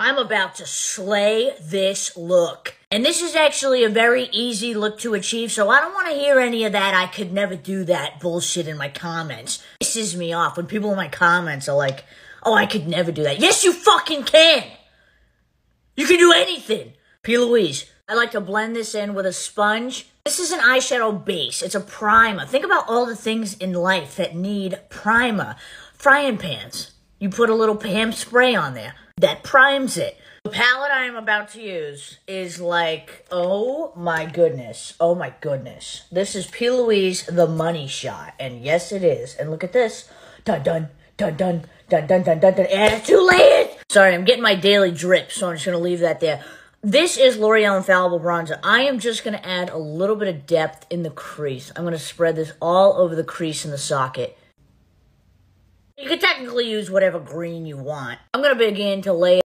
I'm about to slay this look. And this is actually a very easy look to achieve, so I don't want to hear any of that I could never do that bullshit in my comments. Pisses me off when people in my comments are like, oh, I could never do that. Yes, you fucking can! You can do anything! P. Louise, I like to blend this in with a sponge. This is an eyeshadow base. It's a primer. Think about all the things in life that need primer. Frying pans. You put a little Pam spray on there. That primes it. The palette I am about to use is like, oh my goodness. Oh my goodness. This is P. Louise The Money Shot. And yes, it is. And look at this. Dun dun, dun dun, dun dun dun dun dun. And it's two layers. Sorry, I'm getting my daily drip, so I'm just to leave that there. This is L'Oreal Infallible Bronzer. I am just going to add a little bit of depth in the crease. I'm going to spread this all over the crease in the socket. You can technically use whatever green you want. I'm to begin to lay